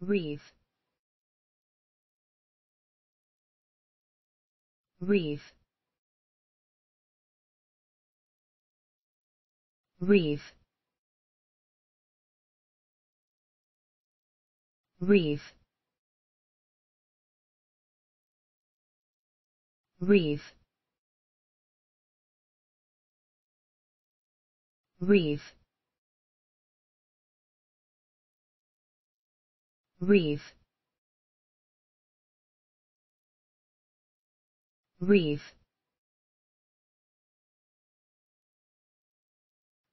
reive. Reive. Reive. Reive. Reive. Reive Reive. Reive.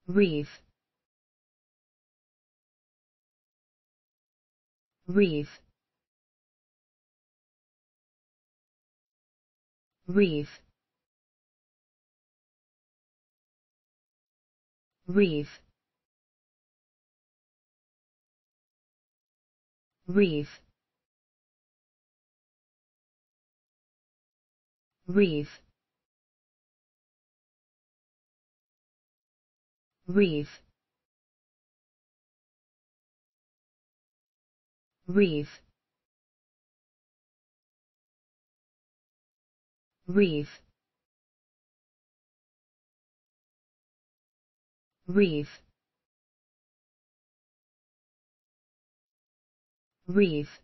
Reive. Reive. Reive. Reive. Reef. Reive. Reive. Reive. Reive. Reive Reive.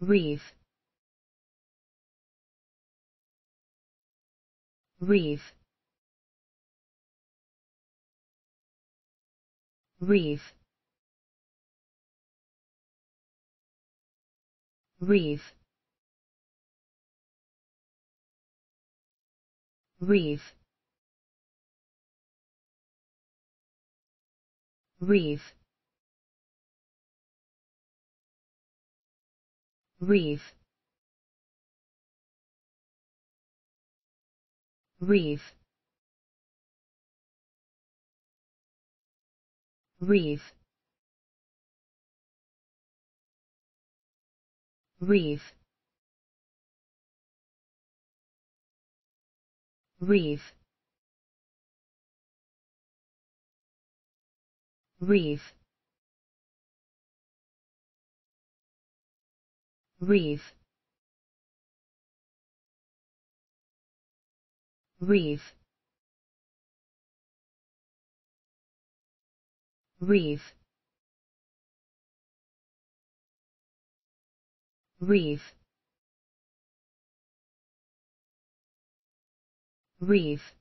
Reive. Reive. Reive. Reive. Reive. Reef. Reive. Reive. Reive. Reive. Reive reive. Reive. Reive. Reive. Reive. Reive